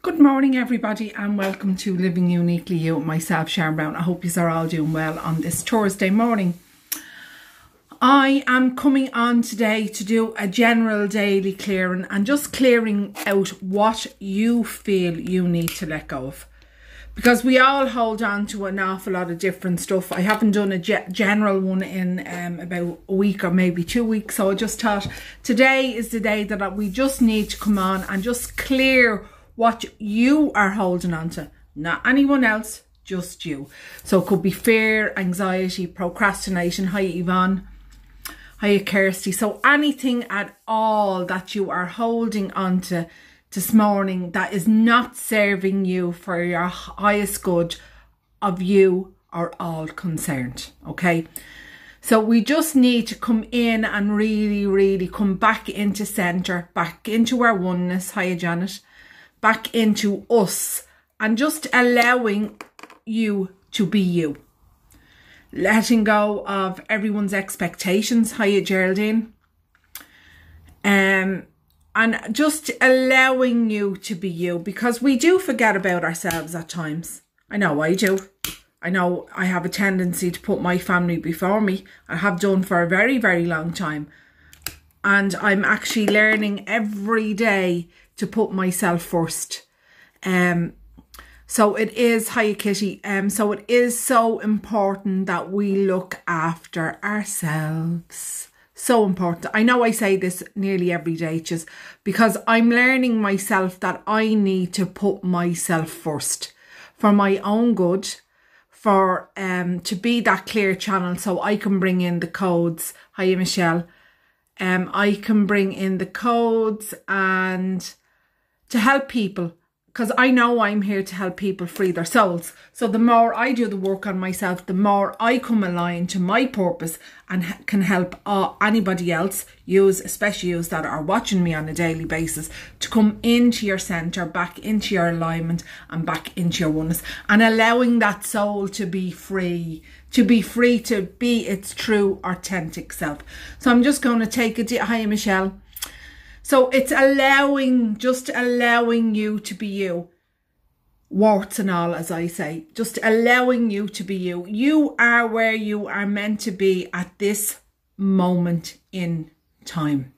Good morning, everybody, and welcome to Living Uniquely You. Myself, Sharon Brown. I hope you are all doing well on this Thursday morning. I am coming on today to do a general daily clearing and just clearing out what you feel you need to let go of. Because we all hold on to an awful lot of different stuff. I haven't done a general one in um, about a week or maybe two weeks. So I just thought today is the day that we just need to come on and just clear what you are holding on to. Not anyone else, just you. So it could be fear, anxiety, procrastination. Hi, Yvonne Hiya, Kirsty. So anything at all that you are holding on to this morning that is not serving you for your highest good of you are all concerned. Okay. So we just need to come in and really, really come back into center, back into our oneness. Hiya, Janet. Back into us and just allowing you to be you letting go of everyone's expectations. Hiya, Geraldine. Um, and just allowing you to be you because we do forget about ourselves at times. I know I do. I know I have a tendency to put my family before me. I have done for a very, very long time. And I'm actually learning every day to put myself first. Um, so it is, hi Kitty, um, so it is so important that we look after ourselves. So important. I know I say this nearly every day, just because I'm learning myself that I need to put myself first for my own good, for um to be that clear channel so I can bring in the codes. Hi Michelle. Um I can bring in the codes and to help people because I know I'm here to help people free their souls. So the more I do the work on myself, the more I come aligned to my purpose and can help uh, anybody else, use especially use that are watching me on a daily basis, to come into your center, back into your alignment and back into your oneness and allowing that soul to be free, to be free to be its true authentic self. So I'm just going to take a, hi Michelle. So it's allowing, just allowing you to be you. Warts and all, as I say. Just allowing you to be you. You are where you are meant to be at this moment in time.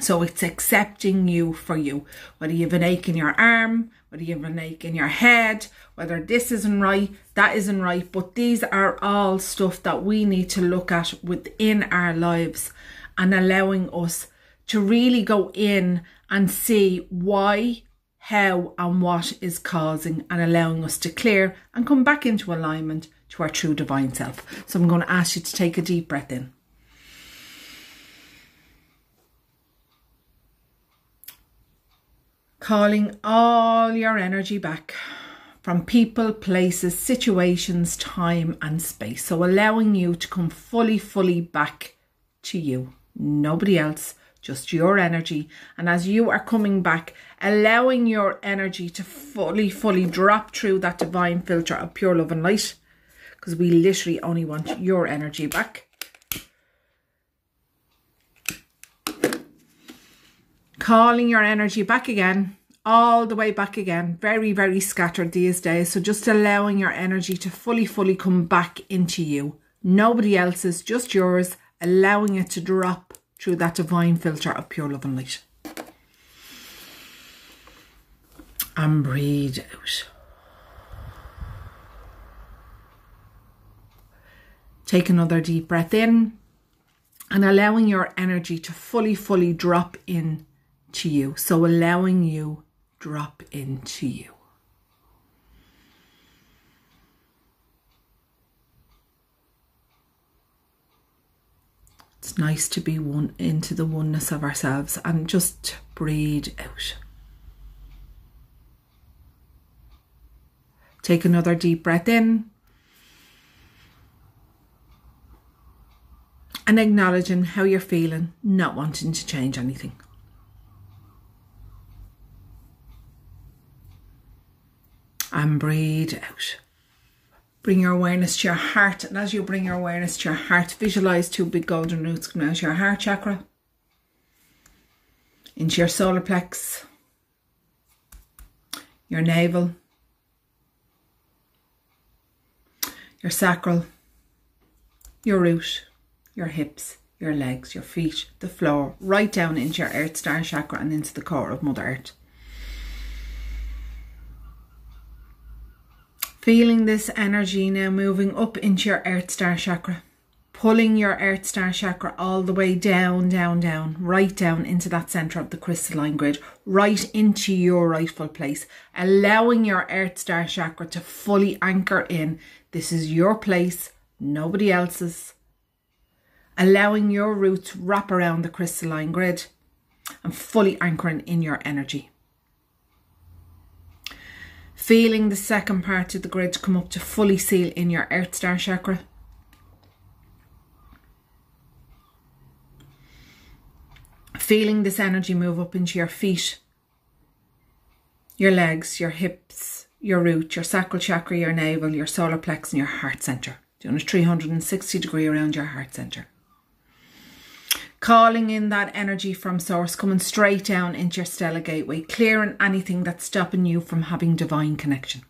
So it's accepting you for you. Whether you have an ache in your arm, whether you have an ache in your head, whether this isn't right, that isn't right. But these are all stuff that we need to look at within our lives and allowing us to really go in and see why, how, and what is causing and allowing us to clear and come back into alignment to our true divine self. So I'm going to ask you to take a deep breath in. Calling all your energy back from people, places, situations, time, and space. So allowing you to come fully, fully back to you, nobody else just your energy. And as you are coming back, allowing your energy to fully, fully drop through that divine filter of pure love and light, because we literally only want your energy back. Calling your energy back again, all the way back again. Very, very scattered these days. So just allowing your energy to fully, fully come back into you. Nobody else's, just yours, allowing it to drop through that divine filter of pure love and light. And breathe out. Take another deep breath in and allowing your energy to fully, fully drop in to you. So allowing you drop into you. It's nice to be one into the oneness of ourselves and just breathe out. Take another deep breath in. And acknowledging how you're feeling, not wanting to change anything. And breathe out. Bring your awareness to your heart. And as you bring your awareness to your heart, visualize two big golden roots coming out of your heart chakra, into your solar plex, your navel, your sacral, your root, your hips, your legs, your feet, the floor, right down into your earth star chakra and into the core of Mother Earth. Feeling this energy now moving up into your earth star chakra, pulling your earth star chakra all the way down, down, down, right down into that center of the crystalline grid, right into your rightful place, allowing your earth star chakra to fully anchor in. This is your place, nobody else's. Allowing your roots wrap around the crystalline grid. And fully anchoring in your energy. Feeling the second part of the grid come up to fully seal in your Earth Star chakra. Feeling this energy move up into your feet, your legs, your hips, your root, your sacral chakra, your navel, your solar plex, and your heart center. Doing a 360 degree around your heart center calling in that energy from source, coming straight down into your stellar gateway, clearing anything that's stopping you from having divine connection.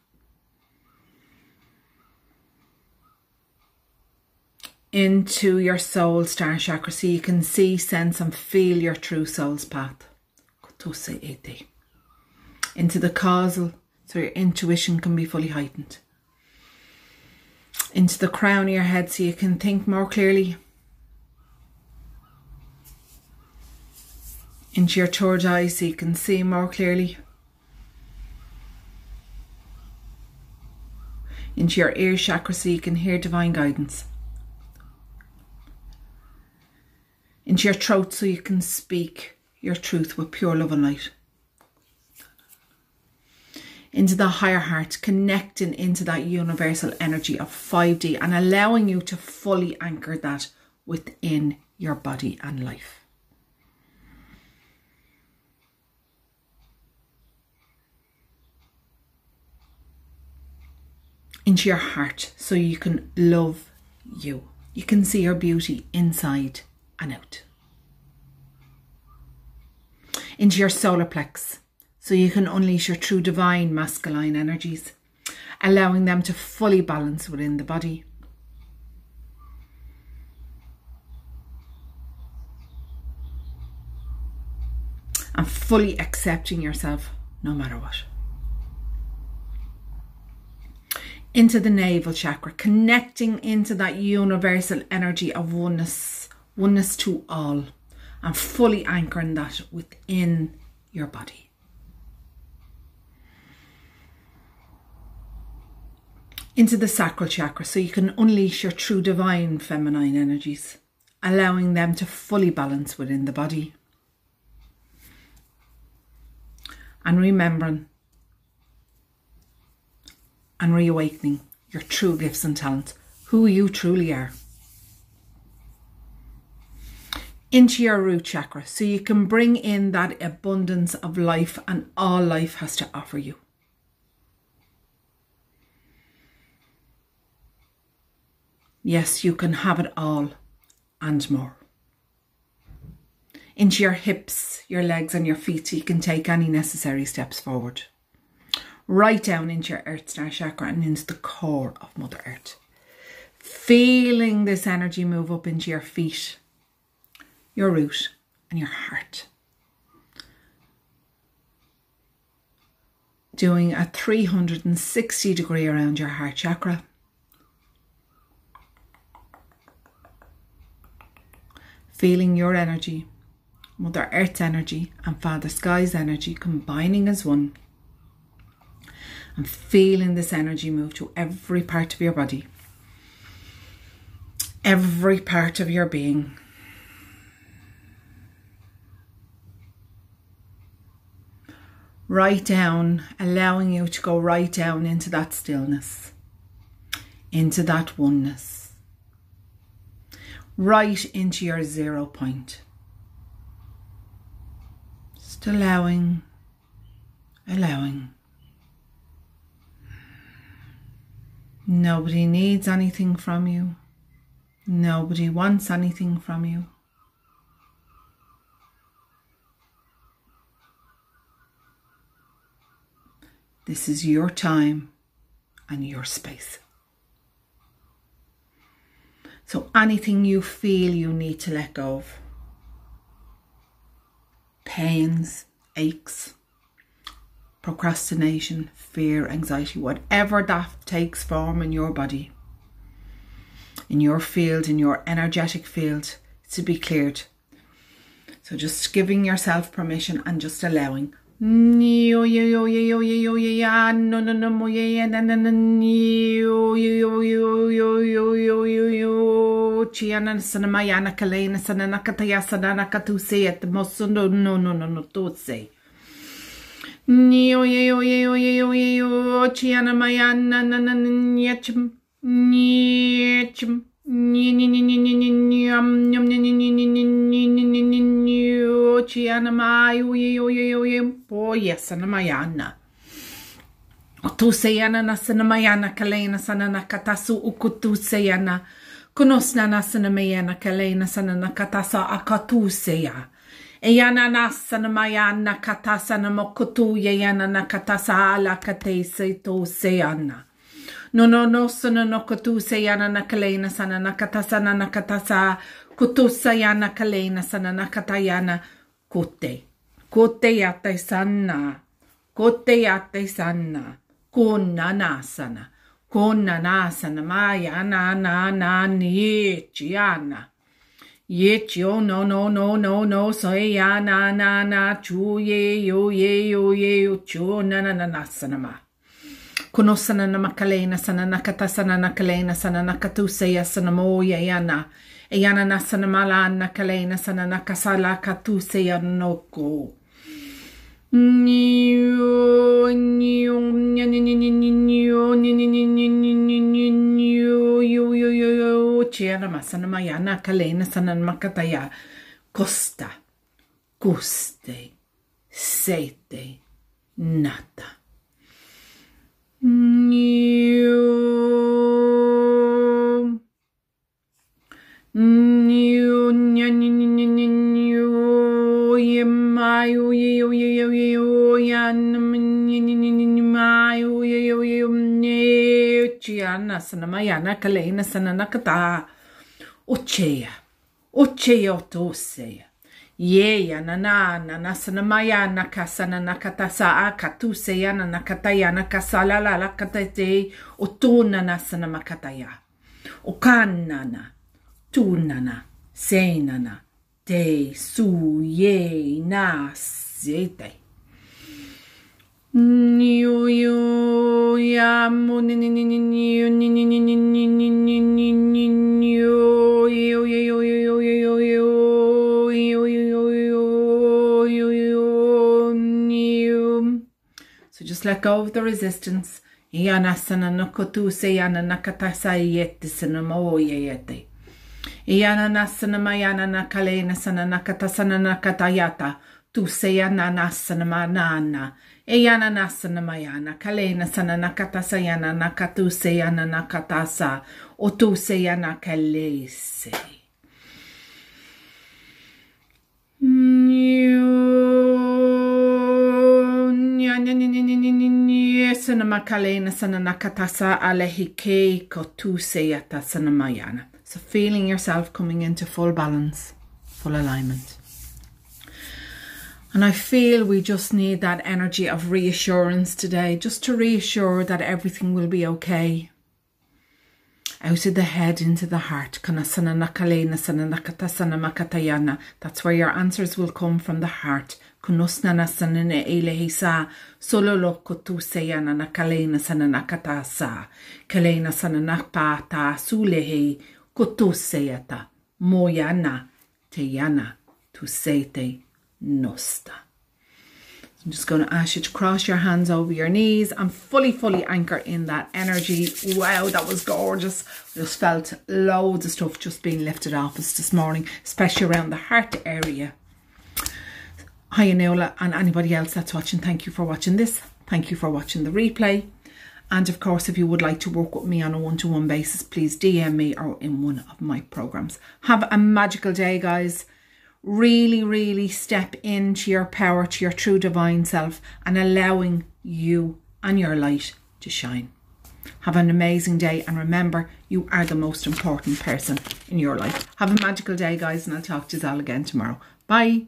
Into your soul star chakra so you can see, sense, and feel your true soul's path. Into the causal so your intuition can be fully heightened. Into the crown of your head so you can think more clearly into your third eye so you can see more clearly. Into your ear chakra so you can hear divine guidance. Into your throat so you can speak your truth with pure love and light. Into the higher heart, connecting into that universal energy of 5D and allowing you to fully anchor that within your body and life. Into your heart so you can love you. You can see your beauty inside and out. Into your solar plex so you can unleash your true divine masculine energies, allowing them to fully balance within the body. And fully accepting yourself no matter what. Into the navel chakra, connecting into that universal energy of oneness, oneness to all, and fully anchoring that within your body. Into the sacral chakra so you can unleash your true divine feminine energies, allowing them to fully balance within the body. And remembering and reawakening your true gifts and talents, who you truly are. Into your root chakra so you can bring in that abundance of life and all life has to offer you. Yes, you can have it all and more. Into your hips, your legs, and your feet so you can take any necessary steps forward right down into your Earth Star chakra and into the core of Mother Earth. Feeling this energy move up into your feet, your root, and your heart. Doing a 360 degree around your heart chakra. Feeling your energy, Mother Earth's energy, and Father Sky's energy combining as one and feeling this energy move to every part of your body, every part of your being. Right down, allowing you to go right down into that stillness, into that oneness, right into your zero point. Just allowing, allowing. Nobody needs anything from you. Nobody wants anything from you. This is your time and your space. So anything you feel you need to let go of pains, aches, procrastination, fear, anxiety, whatever that takes form in your body, in your field, in your energetic field, to be cleared. So just giving yourself permission and just allowing. No no no no. Nio yo yo yo yo yo chiana mayana na na nyachim nyachim Chiana mai oh yes ana mayana tu seyana na sana mayana kalena sana na katasu ukutu seyana kunosna na sana mayana kalena sana na katasa akatu seya Eyana na sana mayana katasa E Yananasana no mayana katasana no mokutuya yanana katasala se toseana. No no no sana no, no kutuse yanana kaleina sana nakatasana nakatasa kutusa yana kaleina sana nakatayana kote. Kote yatai sana. Kote yatai sana. Konnanasana. Konnanasana mayana na na ni chiana. Yit yo no no no no no say ya na na na chu ye yo ye yo ye yo chu na na na na sanama. Kuno sanana makalena sanana kata sanana kalena sanana katuse ya sanamo ya yana. Yana na sanamala na kalena sanana kasala katuse ya noko. Sanamaya, Nakalena, Sananmakataya, Costa, Custe, sete, Nata. New. Anna Sanamaya Kaleina Sananakata Ocheia Ocheia Otoseia Yeia Nana Nana Sanamaya Nakasana Nakatasa Akatuseia Nanakataya Nakasalala Lakatete Otonana Sanamakataya Okanana Tunana Seinana Te Su Ye Nas Yetei So just let go of the resistance. Iyanasana nukotu seyana nakatasa yeti sinamo yeti. Iyana nasana mayana nakalena sana nakatasana nakatayata. Tu seyana nasana manana. Eyana nasana mayana kalena sana nakatasa yana nakatu se yana tu se yana kalese. Sana makalena sana nakatasa alehike kotu seyata sana mayana. So feeling yourself coming into full balance, full alignment. And I feel we just need that energy of reassurance today, just to reassure that everything will be okay. Out of the head into the heart. That's where your answers will come from the heart. Moyana teyana tu sete nosta. I'm just going to ask you to cross your hands over your knees and fully, fully anchor in that energy. Wow, that was gorgeous. Just felt loads of stuff just being lifted off us this morning, especially around the heart area. Hi, Neola, and anybody else that's watching, thank you for watching this. Thank you for watching the replay. And of course, if you would like to work with me on a one to one basis, please DM me or in one of my programs. Have a magical day, guys really, really step into your power, to your true divine self, and allowing you and your light to shine. Have an amazing day and remember, you are the most important person in your life. Have a magical day, guys, and I'll talk to you all again tomorrow. Bye.